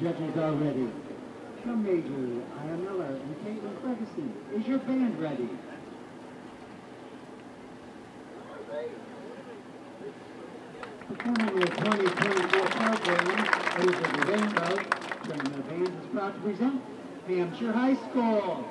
judges already. Drum major Ira Miller and Caitlin Ferguson. Is your band ready? Performing the 2024 program, Over the Rainbow, from the band is proud to present Hampshire High School.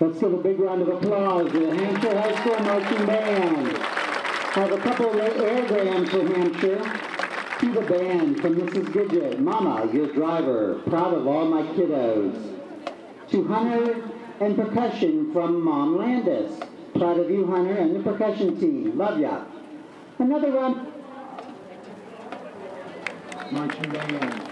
Let's give a big round of applause to the Hampshire High School Marching Band. I Have a couple of airgrams for Hampshire. To the band from Mrs. Gidget, Mama, your driver, proud of all my kiddos. To Hunter and percussion from Mom Landis, proud of you, Hunter, and the percussion team. Love ya. Another round. Marching band.